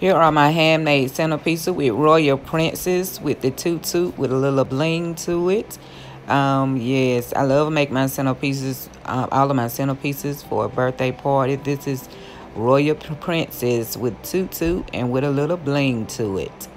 Here are my handmade centerpieces with royal princess with the tutu with a little bling to it. Um, yes, I love make my centerpieces, uh, all of my centerpieces for a birthday party. This is royal princess with tutu and with a little bling to it.